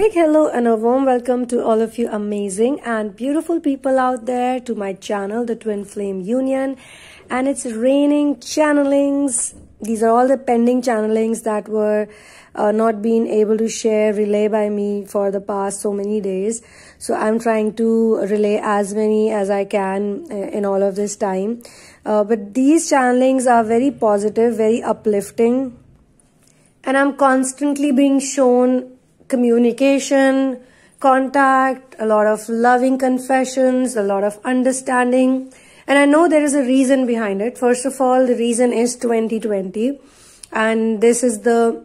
Big hello and a warm welcome to all of you amazing and beautiful people out there to my channel, the Twin Flame Union. And it's raining channelings. These are all the pending channelings that were uh, not being able to share, relay by me for the past so many days. So I'm trying to relay as many as I can uh, in all of this time. Uh, but these channelings are very positive, very uplifting. And I'm constantly being shown communication, contact, a lot of loving confessions, a lot of understanding. And I know there is a reason behind it. First of all, the reason is 2020. And this is the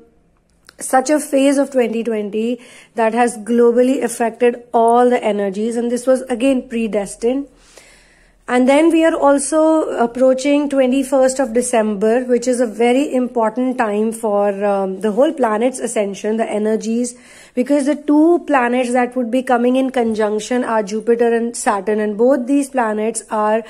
such a phase of 2020 that has globally affected all the energies. And this was again predestined. And then we are also approaching 21st of December, which is a very important time for um, the whole planet's ascension, the energies, because the two planets that would be coming in conjunction are Jupiter and Saturn, and both these planets are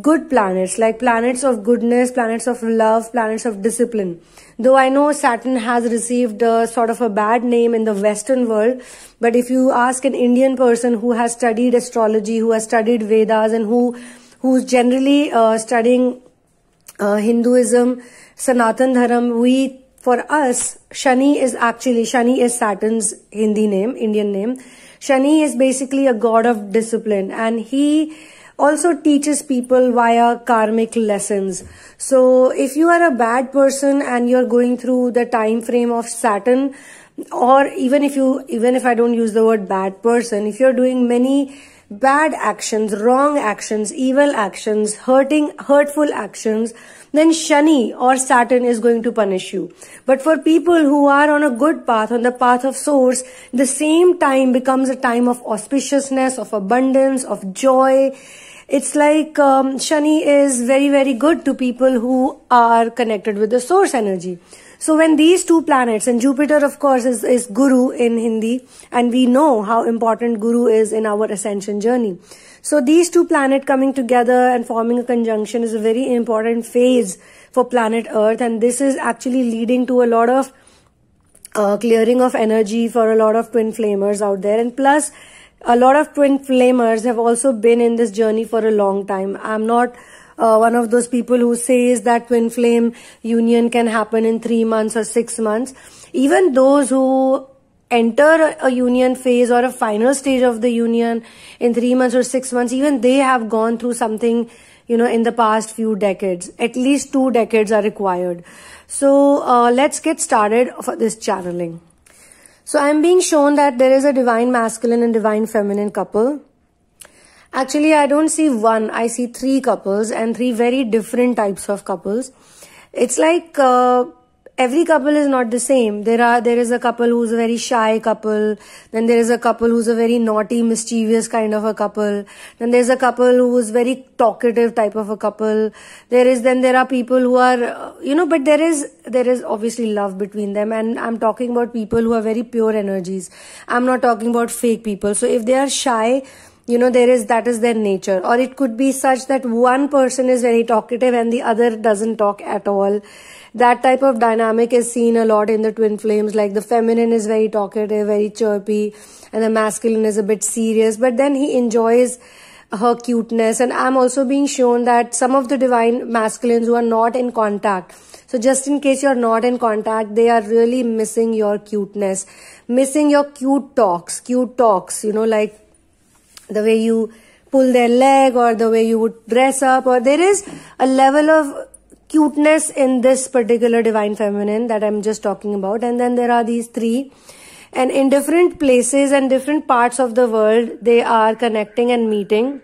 good planets, like planets of goodness, planets of love, planets of discipline. Though I know Saturn has received a sort of a bad name in the Western world, but if you ask an Indian person who has studied astrology, who has studied Vedas, and who who's generally uh, studying uh, Hinduism, Sanatan Dharam, we for us, Shani is actually Shani is Saturn's Hindi name, Indian name. Shani is basically a god of discipline, and he also teaches people via karmic lessons. So if you are a bad person and you're going through the time frame of Saturn, or even if you, even if I don't use the word bad person, if you're doing many bad actions, wrong actions, evil actions, hurting, hurtful actions, then Shani or Saturn is going to punish you. But for people who are on a good path, on the path of source, the same time becomes a time of auspiciousness, of abundance, of joy. It's like um, Shani is very, very good to people who are connected with the source energy. So when these two planets, and Jupiter of course is, is Guru in Hindi, and we know how important Guru is in our ascension journey. So these two planets coming together and forming a conjunction is a very important phase for planet Earth, and this is actually leading to a lot of uh, clearing of energy for a lot of twin flamers out there. And plus, a lot of twin flamers have also been in this journey for a long time. I'm not uh, one of those people who says that twin flame union can happen in three months or six months. Even those who enter a union phase or a final stage of the union in three months or six months, even they have gone through something, you know, in the past few decades. At least two decades are required. So uh, let's get started for this channeling. So I'm being shown that there is a divine masculine and divine feminine couple. Actually, I don't see one. I see three couples and three very different types of couples. It's like uh, every couple is not the same. There are there is a couple who's a very shy couple. Then there is a couple who's a very naughty, mischievous kind of a couple. Then there's a couple who's very talkative type of a couple. There is then there are people who are uh, you know, but there is there is obviously love between them. And I'm talking about people who are very pure energies. I'm not talking about fake people. So if they are shy you know there is that is their nature. Or it could be such that one person is very talkative and the other doesn't talk at all. That type of dynamic is seen a lot in the twin flames. Like the feminine is very talkative very chirpy and the masculine is a bit serious. But then he enjoys her cuteness. And i'm also being shown that some of the divine masculines who are not in contact. So just in case you're not in contact they are really missing your cuteness. Missing your cute talks cute talks you know like the way you pull their leg or the way you would dress up or there is a level of cuteness in this particular divine feminine that I'm just talking about. And then there are these three. And in different places and different parts of the world they are connecting and meeting.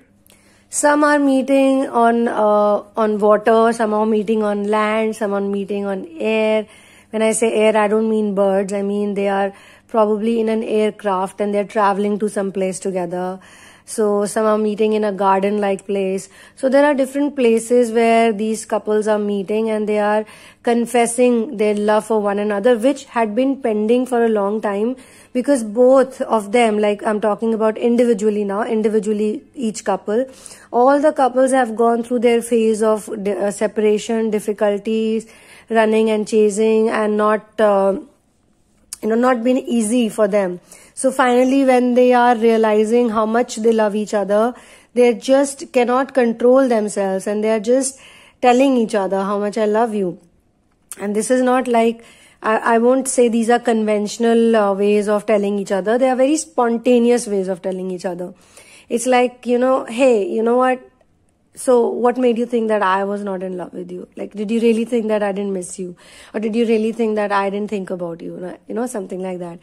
Some are meeting on uh, on water some are meeting on land some are meeting on air. When i say air i don't mean birds. I mean they are probably in an aircraft and they're traveling to some place together so some are meeting in a garden like place. So there are different places where these couples are meeting and they are confessing their love for one another, which had been pending for a long time because both of them, like I'm talking about individually now, individually each couple, all the couples have gone through their phase of uh, separation, difficulties, running and chasing and not, uh, you know not been easy for them so finally when they are realizing how much they love each other they just cannot control themselves and they are just telling each other how much i love you and this is not like I, I won't say these are conventional uh, ways of telling each other. They are very spontaneous ways of telling each other. It's like, you know, hey, you know what? So what made you think that I was not in love with you? Like, did you really think that I didn't miss you? Or did you really think that I didn't think about you? You know, something like that.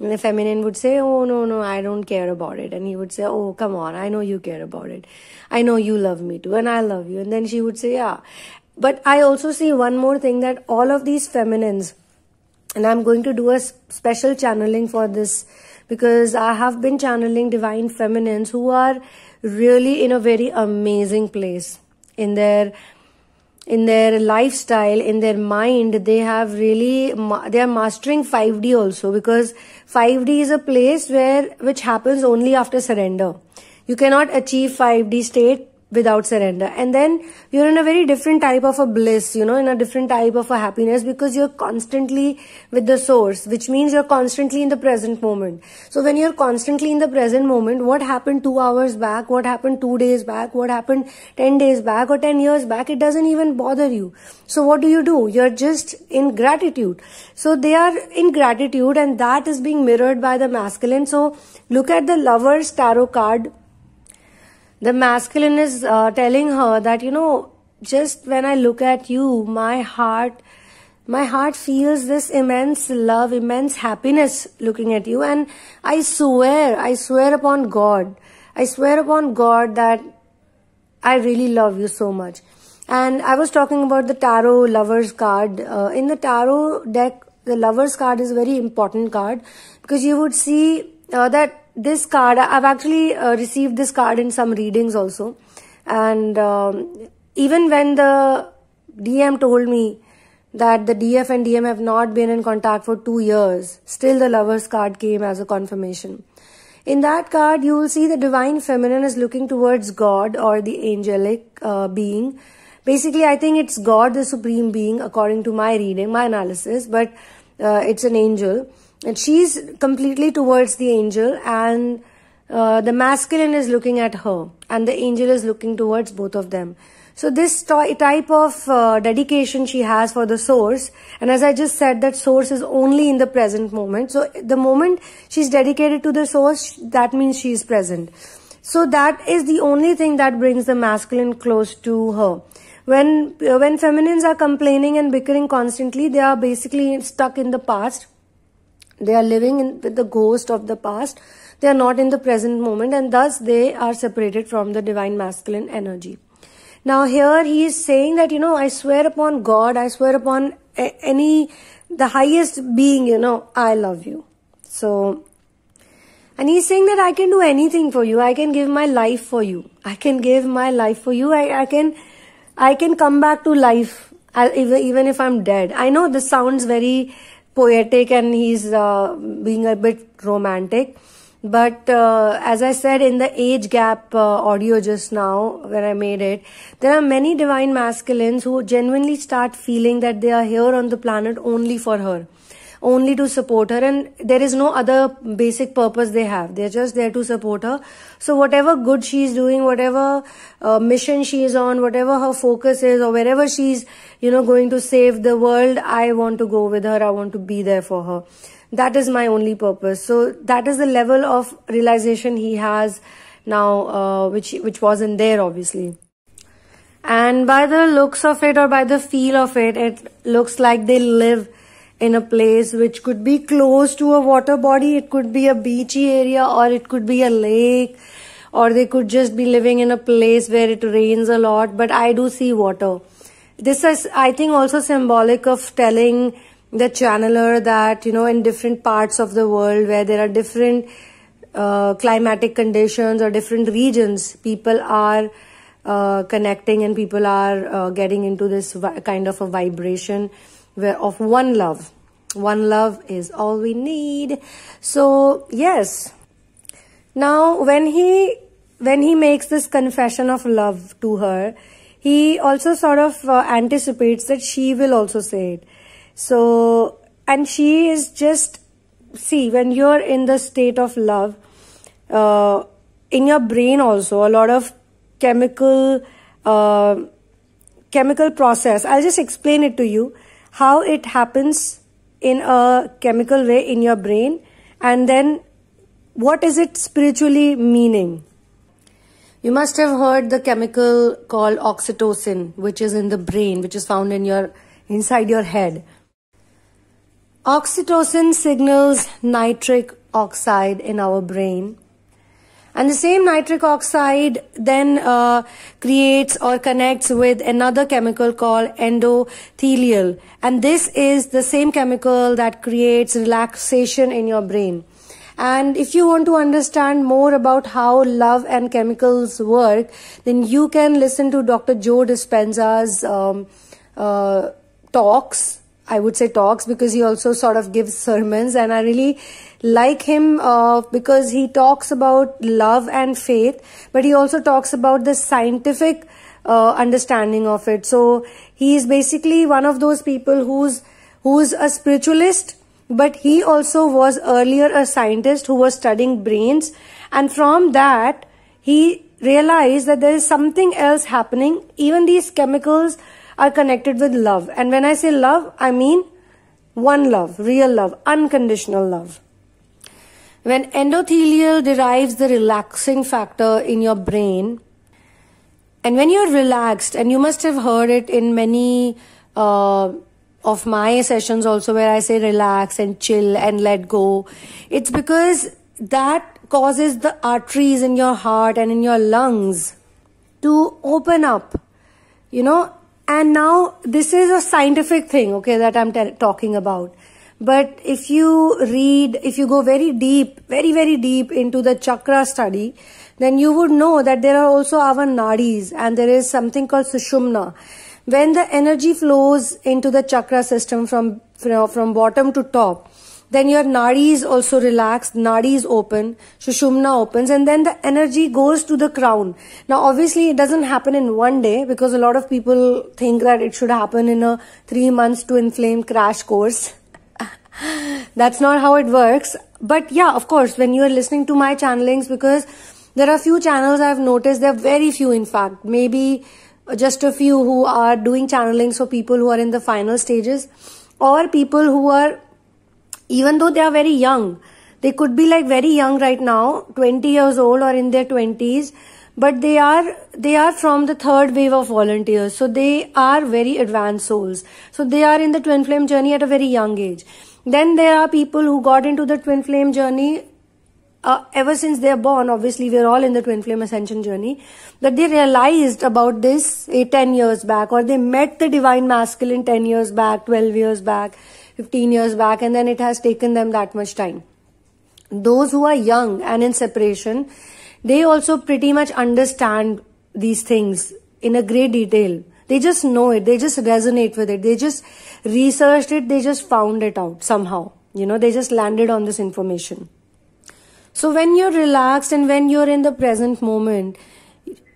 And the feminine would say, Oh, no, no, I don't care about it. And he would say, Oh, come on, I know you care about it. I know you love me too, and I love you. And then she would say, Yeah. But I also see one more thing that all of these feminines, and I'm going to do a special channeling for this because I have been channeling divine feminines who are really in a very amazing place in their in their lifestyle in their mind they have really they are mastering 5d also because 5d is a place where which happens only after surrender. You cannot achieve 5d state without surrender. And then you're in a very different type of a bliss you know in a different type of a happiness because you're constantly with the source which means you're constantly in the present moment. So when you're constantly in the present moment what happened 2 hours back what happened 2 days back what happened 10 days back or 10 years back it doesn't even bother you. So what do you do? You're just in gratitude. So they are in gratitude and that is being mirrored by the masculine. So look at the lovers tarot card the masculine is uh, telling her that you know just when i look at you my heart my heart feels this immense love immense happiness looking at you. And i swear i swear upon god i swear upon god that i really love you so much. And i was talking about the tarot lovers card. Uh, in the tarot deck the lovers card is a very important card because you would see uh, that this card i've actually uh, received this card in some readings also. And um, even when the dm told me that the df and dm have not been in contact for 2 years still the lovers card came as a confirmation. In that card you will see the divine feminine is looking towards god or the angelic uh, being. Basically i think it's god the supreme being according to my reading my analysis but uh, it's an angel and she's completely towards the angel and uh, the masculine is looking at her and the angel is looking towards both of them. So this type of uh, dedication she has for the source and as i just said that source is only in the present moment. So the moment she's dedicated to the source that means she is present. So that is the only thing that brings the masculine close to her. When uh, when feminines are complaining and bickering constantly they are basically stuck in the past they are living in, with the ghost of the past. They are not in the present moment and thus they are separated from the divine masculine energy. Now here he is saying that, you know, I swear upon God, I swear upon any, the highest being, you know, I love you. So, and he's saying that I can do anything for you. I can give my life for you. I can give my life for you. I, I can, I can come back to life uh, even if I'm dead. I know this sounds very poetic and he's uh, being a bit romantic. But uh, as I said in the age gap uh, audio just now, when I made it, there are many divine masculines who genuinely start feeling that they are here on the planet only for her only to support her and there is no other basic purpose they have. They're just there to support her. So whatever good she's doing whatever uh, mission she is on whatever her focus is or wherever she's you know going to save the world i want to go with her. I want to be there for her. That is my only purpose. So that is the level of realization he has now uh, which which wasn't there obviously. And by the looks of it or by the feel of it it looks like they live in a place which could be close to a water body, it could be a beachy area, or it could be a lake, or they could just be living in a place where it rains a lot. But I do see water. This is, I think, also symbolic of telling the channeler that, you know, in different parts of the world where there are different uh, climatic conditions or different regions, people are uh, connecting and people are uh, getting into this kind of a vibration of one love. One love is all we need. So, yes. Now, when he when he makes this confession of love to her, he also sort of uh, anticipates that she will also say it. So, and she is just see when you're in the state of love uh, in your brain also a lot of chemical uh, chemical process i'll just explain it to you how it happens in a chemical way in your brain and then what is it spiritually meaning? You must have heard the chemical called oxytocin which is in the brain which is found in your inside your head. Oxytocin signals nitric oxide in our brain and the same nitric oxide then uh, creates or connects with another chemical called endothelial. And this is the same chemical that creates relaxation in your brain. And if you want to understand more about how love and chemicals work, then you can listen to Dr. Joe Dispenza's um, uh, talks I would say talks because he also sort of gives sermons and I really like him uh, because he talks about love and faith but he also talks about the scientific uh, understanding of it so he is basically one of those people who's who's a spiritualist but he also was earlier a scientist who was studying brains and from that he realized that there is something else happening even these chemicals are connected with love. And when I say love, I mean one love, real love, unconditional love. When endothelial derives the relaxing factor in your brain, and when you're relaxed, and you must have heard it in many uh, of my sessions also, where I say relax and chill and let go, it's because that causes the arteries in your heart and in your lungs to open up. You know, and now this is a scientific thing, okay, that I'm talking about. But if you read, if you go very deep, very, very deep into the chakra study, then you would know that there are also our nadis and there is something called sushumna. When the energy flows into the chakra system from, from bottom to top, then your nadi is also relaxed, nadi is open, Sushumna opens, and then the energy goes to the crown. Now, obviously, it doesn't happen in one day because a lot of people think that it should happen in a three months twin flame crash course. That's not how it works. But yeah, of course, when you are listening to my channelings, because there are few channels I've noticed, there are very few, in fact, maybe just a few who are doing channelings for people who are in the final stages or people who are even though they are very young they could be like very young right now 20 years old or in their 20s but they are they are from the third wave of volunteers. So they are very advanced souls. So they are in the twin flame journey at a very young age then there are people who got into the twin flame journey uh, ever since they are born obviously we're all in the twin flame ascension journey that they realized about this 8 10 years back or they met the divine masculine 10 years back 12 years back 15 years back and then it has taken them that much time. Those who are young and in separation, they also pretty much understand these things in a great detail. They just know it. They just resonate with it. They just researched it. They just found it out somehow. You know, they just landed on this information. So when you're relaxed and when you're in the present moment,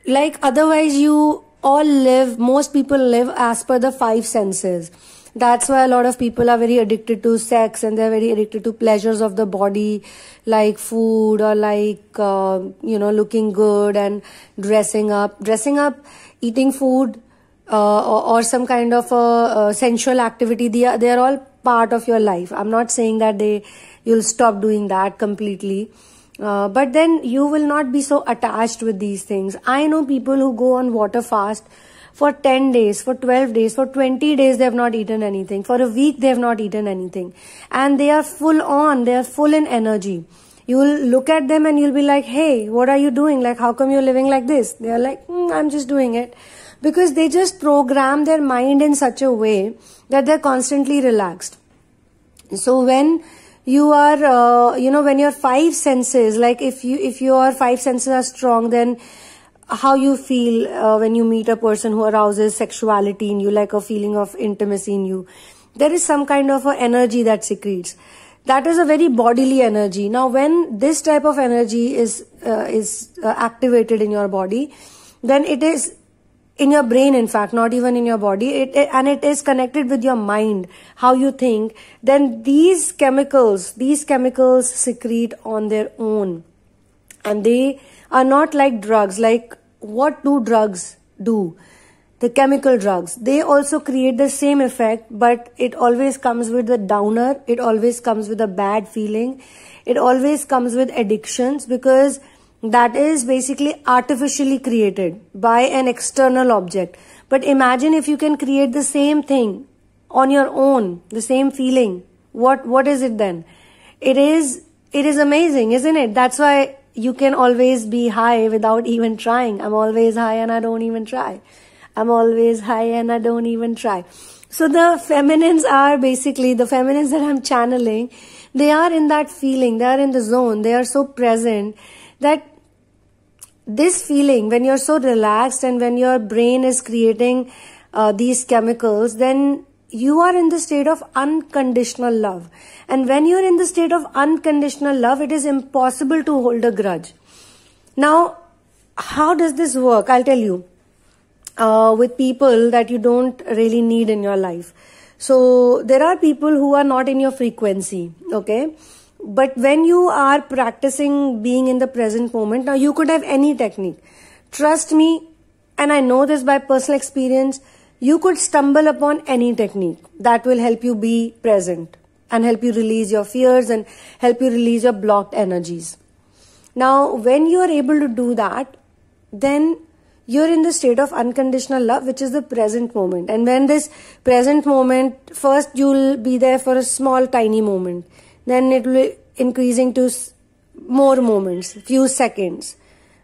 like otherwise you all live, most people live as per the five senses that's why a lot of people are very addicted to sex and they're very addicted to pleasures of the body like food or like uh, you know looking good and dressing up dressing up eating food uh, or, or, some kind of a, a sensual activity they are, they are all part of your life i'm not saying that they you'll stop doing that completely uh, but then you will not be so attached with these things i know people who go on water fast for 10 days, for 12 days, for 20 days, they have not eaten anything. For a week, they have not eaten anything. And they are full on, they are full in energy. You will look at them and you'll be like, hey, what are you doing? Like, how come you're living like this? They are like, mm, I'm just doing it. Because they just program their mind in such a way that they're constantly relaxed. So when you are, uh, you know, when your five senses, like if you, if your five senses are strong, then how you feel uh, when you meet a person who arouses sexuality in you, like a feeling of intimacy in you. There is some kind of a energy that secretes. That is a very bodily energy. Now, when this type of energy is uh, is uh, activated in your body, then it is in your brain in fact not even in your body. It, it, and it is connected with your mind how you think. Then these chemicals these chemicals secrete on their own. And they are not like drugs. Like what do drugs do? The chemical drugs. They also create the same effect but it always comes with a downer. It always comes with a bad feeling. It always comes with addictions because that is basically artificially created by an external object. But imagine if you can create the same thing on your own the same feeling. What what is it then? It is it is amazing isn't it? That's why you can always be high without even trying. I'm always high and i don't even try. I'm always high and i don't even try. So the feminines are basically the feminines that i'm channeling they are in that feeling they are in the zone they are so present that this feeling when you're so relaxed and when your brain is creating uh, these chemicals then you are in the state of unconditional love. And when you're in the state of unconditional love it is impossible to hold a grudge. Now how does this work? I'll tell you. Uh, with people that you don't really need in your life. So there are people who are not in your frequency okay but when you are practicing being in the present moment, now you could have any technique. Trust me, and I know this by personal experience, you could stumble upon any technique that will help you be present and help you release your fears and help you release your blocked energies. Now, when you are able to do that, then you're in the state of unconditional love, which is the present moment. And when this present moment, first you'll be there for a small, tiny moment then it will increasing to more moments few seconds.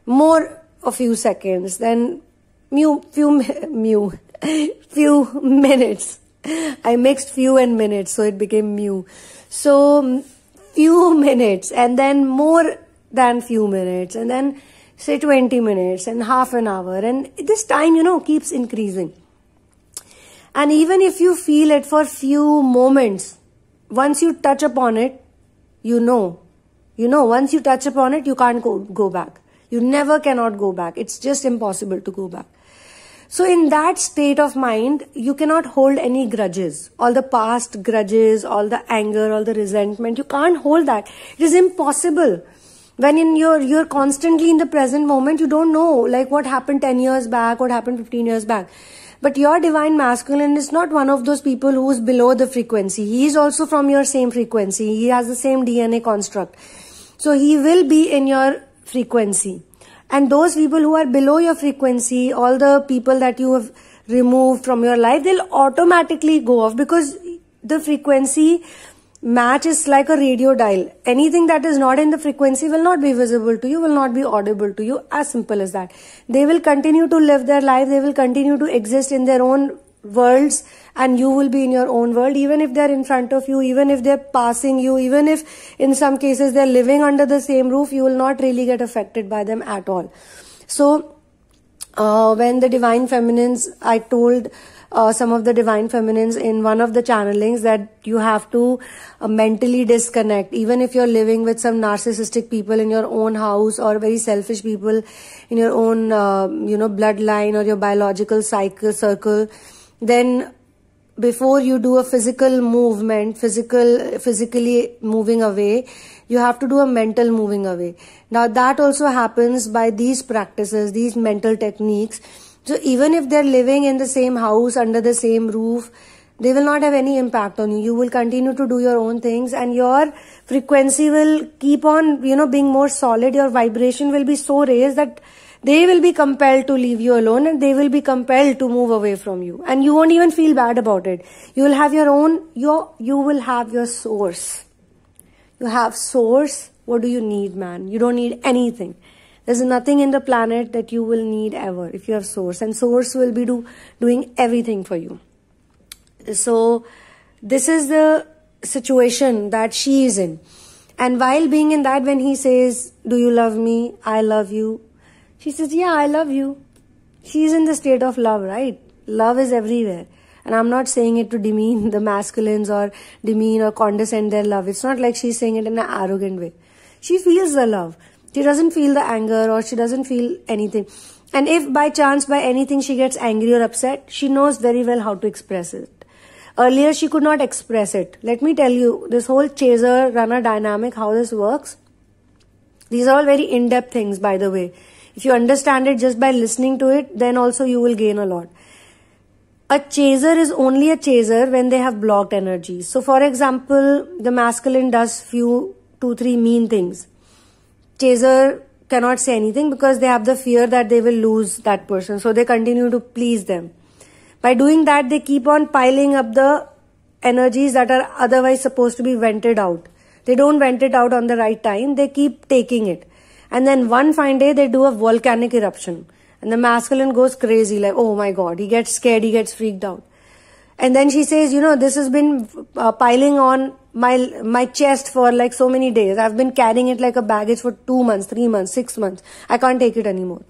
More a few seconds then few few mew few minutes. I mixed few and minutes so it became mu. so few minutes and then more than few minutes and then say 20 minutes and half an hour and this time you know keeps increasing. And even if you feel it for few moments once you touch upon it, you know. You know, once you touch upon it, you can't go, go back. You never cannot go back. It's just impossible to go back. So in that state of mind, you cannot hold any grudges. All the past grudges, all the anger, all the resentment, you can't hold that. It is impossible. When in your, you're constantly in the present moment, you don't know like what happened 10 years back, what happened 15 years back. But your divine masculine is not one of those people who is below the frequency. He is also from your same frequency. He has the same DNA construct. So he will be in your frequency. And those people who are below your frequency, all the people that you have removed from your life, they'll automatically go off because the frequency match is like a radio dial. Anything that is not in the frequency will not be visible to you, will not be audible to you. As simple as that. They will continue to live their life. They will continue to exist in their own worlds and you will be in your own world even if they're in front of you even if they're passing you even if in some cases they're living under the same roof you will not really get affected by them at all so uh, when the divine feminines i told uh, some of the divine feminines in one of the channelings that you have to uh, mentally disconnect. Even if you're living with some narcissistic people in your own house or very selfish people in your own uh, you know bloodline or your biological cycle circle then before you do a physical movement physical physically moving away you have to do a mental moving away. Now that also happens by these practices these mental techniques so even if they're living in the same house under the same roof, they will not have any impact on you. You will continue to do your own things and your frequency will keep on, you know, being more solid. Your vibration will be so raised that they will be compelled to leave you alone and they will be compelled to move away from you. And you won't even feel bad about it. You will have your own, your, you will have your source. You have source. What do you need, man? You don't need anything. There's nothing in the planet that you will need ever if you have source and source will be do, doing everything for you. So this is the situation that she is in. And while being in that, when he says, do you love me? I love you. She says, yeah, I love you. She's in the state of love, right? Love is everywhere. And I'm not saying it to demean the masculines or demean or condescend their love. It's not like she's saying it in an arrogant way. She feels the love She doesn't feel the anger or she doesn't feel anything. And if by chance, by anything, she gets angry or upset, she knows very well how to express it. Earlier, she could not express it. Let me tell you, this whole chaser runner dynamic, how this works. These are all very in depth things, by the way. If you understand it just by listening to it, then also you will gain a lot. A chaser is only a chaser when they have blocked energies. So, for example, the masculine does few, two, three mean things. Chaser cannot say anything because they have the fear that they will lose that person. So, they continue to please them. By doing that, they keep on piling up the energies that are otherwise supposed to be vented out. They don't vent it out on the right time, they keep taking it. And then one fine day, they do a volcanic eruption. And the masculine goes crazy, like, oh my god, he gets scared, he gets freaked out. And then she says, you know, this has been uh, piling on my my chest for like so many days. I've been carrying it like a baggage for two months, three months, six months. I can't take it anymore.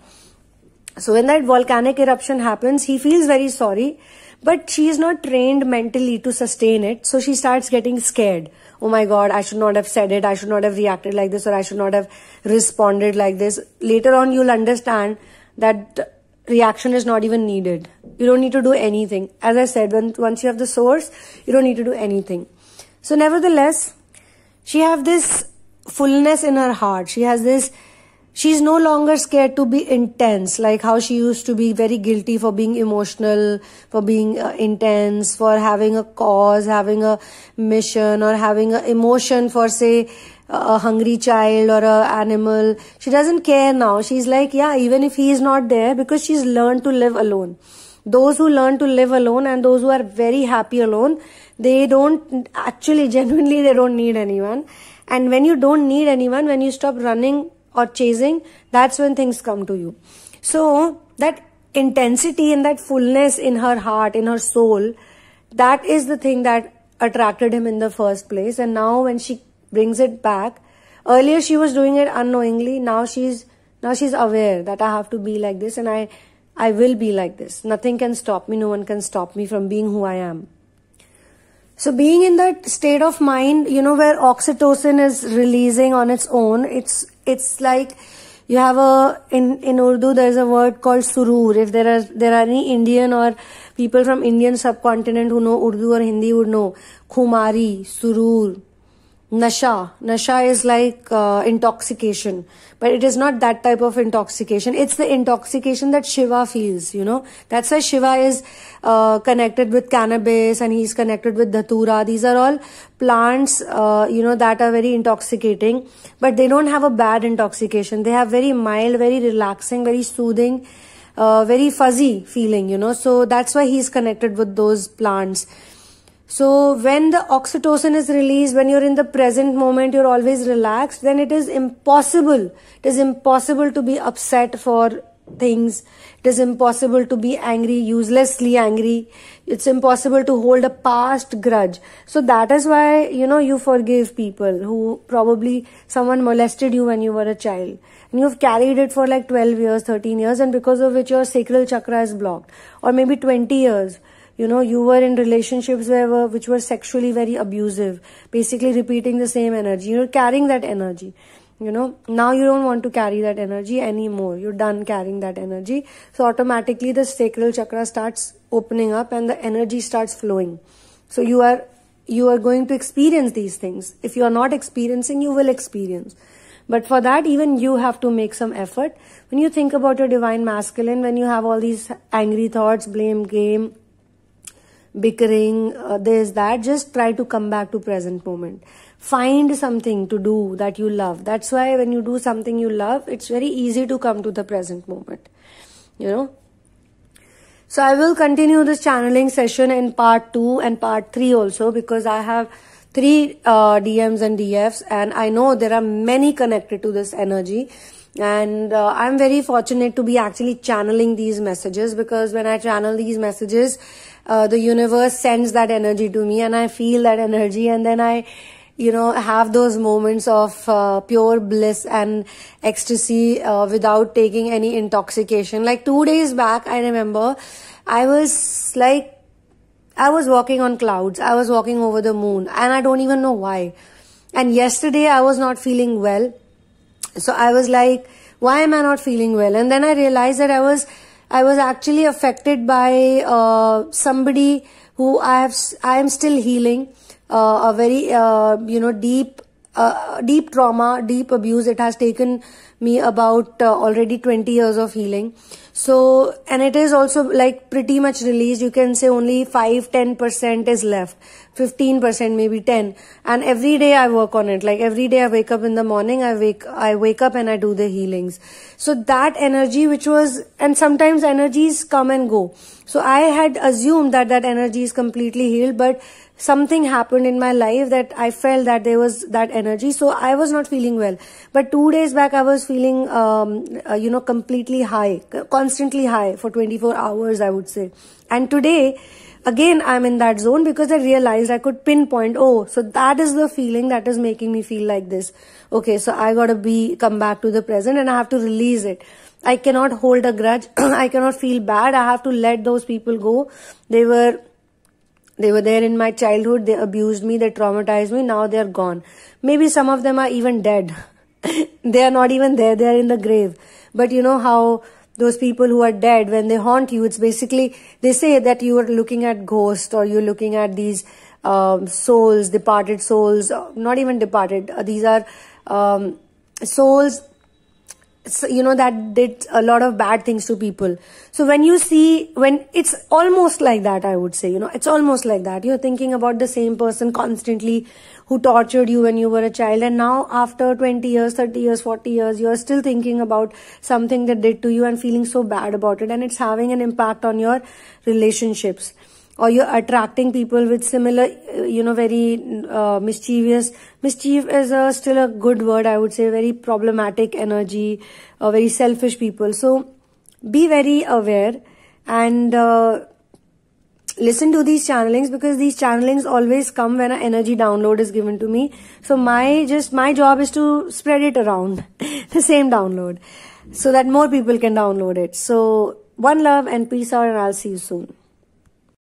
So when that volcanic eruption happens, he feels very sorry, but she is not trained mentally to sustain it. So she starts getting scared. Oh my God, I should not have said it. I should not have reacted like this or I should not have responded like this. Later on, you'll understand that reaction is not even needed. You don't need to do anything. As I said, when, once you have the source, you don't need to do anything. So nevertheless, she have this fullness in her heart. She has this she's no longer scared to be intense like how she used to be very guilty for being emotional for being uh, intense for having a cause having a mission or having an emotion for say a hungry child or a animal. She doesn't care now. She's like yeah even if he is not there because she's learned to live alone. Those who learn to live alone and those who are very happy alone they don't actually genuinely they don't need anyone and when you don't need anyone when you stop running or chasing, that's when things come to you. So, that intensity and that fullness in her heart, in her soul, that is the thing that attracted him in the first place. And now, when she brings it back, earlier she was doing it unknowingly, now she's now she's aware that I have to be like this and I I will be like this. Nothing can stop me, no one can stop me from being who I am. So being in that state of mind, you know, where oxytocin is releasing on its own, it's it's like you have a in in Urdu there's a word called surur. If there are there are any Indian or people from Indian subcontinent who know Urdu or Hindi would know khumari, surur, nasha. Nasha is like uh, intoxication. But it is not that type of intoxication. It's the intoxication that shiva feels you know? That's why shiva is uh, connected with cannabis and he's connected with dhatura. These are all plants uh, you know that are very intoxicating. But they don't have a bad intoxication. They have very mild very relaxing very soothing uh, very fuzzy feeling you know? So that's why he's connected with those plants so when the oxytocin is released, when you're in the present moment, you're always relaxed, then it is impossible. It is impossible to be upset for things. It is impossible to be angry, uselessly angry. It's impossible to hold a past grudge. So that is why, you know, you forgive people who probably someone molested you when you were a child. And you've carried it for like 12 years, 13 years, and because of which your sacral chakra is blocked. Or maybe 20 years you know you were in relationships where were, which were sexually very abusive basically repeating the same energy. You're carrying that energy. You know now you don't want to carry that energy anymore. You're done carrying that energy. So automatically the sacral chakra starts opening up and the energy starts flowing. So you are you are going to experience these things. If you are not experiencing you will experience. But for that even you have to make some effort. When you think about your divine masculine when you have all these angry thoughts blame game bickering, uh, this, that. Just try to come back to present moment. Find something to do that you love. That's why when you do something you love, it's very easy to come to the present moment. You know? So I will continue this channeling session in part 2 and part 3 also because I have three uh, DMs and DFs and I know there are many connected to this energy and uh, I'm very fortunate to be actually channeling these messages because when I channel these messages uh, the universe sends that energy to me and I feel that energy and then I you know have those moments of uh, pure bliss and ecstasy uh, without taking any intoxication. Like 2 days back I remember I was like I was walking on clouds. I was walking over the moon and I don't even know why. And yesterday I was not feeling well. So i was like why am i not feeling well? And then i realized that i was i was actually affected by uh, somebody who i have i am still healing uh, a very uh, you know deep uh, deep trauma deep abuse. It has taken me about uh, already 20 years of healing. So and it is also like pretty much released. You can say only 5 10% is left 15% maybe 10 and every day i work on it like every day i wake up in the morning i wake i wake up and i do the healings so that energy which was and sometimes energies come and go so i had assumed that that energy is completely healed but something happened in my life that I felt that there was that energy. So I was not feeling well. But two days back, I was feeling, um, uh, you know, completely high, constantly high for 24 hours, I would say. And today, again, I'm in that zone because I realized I could pinpoint, oh, so that is the feeling that is making me feel like this. Okay, so I gotta be, come back to the present and I have to release it. I cannot hold a grudge. I cannot feel bad. I have to let those people go. They were they were there in my childhood. They abused me. They traumatized me. Now they're gone. Maybe some of them are even dead. they are not even there. They are in the grave. But you know how those people who are dead, when they haunt you, it's basically, they say that you are looking at ghosts or you're looking at these um, souls, departed souls, not even departed. Uh, these are um, souls you know that did a lot of bad things to people. So when you see when it's almost like that i would say you know it's almost like that. You're thinking about the same person constantly who tortured you when you were a child and now after 20 years 30 years 40 years you're still thinking about something that did to you and feeling so bad about it and it's having an impact on your relationships or you're attracting people with similar, you know, very uh, mischievous. Mischief is a, still a good word, I would say, very problematic energy, uh, very selfish people. So be very aware and uh, listen to these channelings because these channelings always come when an energy download is given to me. So my just my job is to spread it around the same download so that more people can download it. So one love and peace out and I'll see you soon.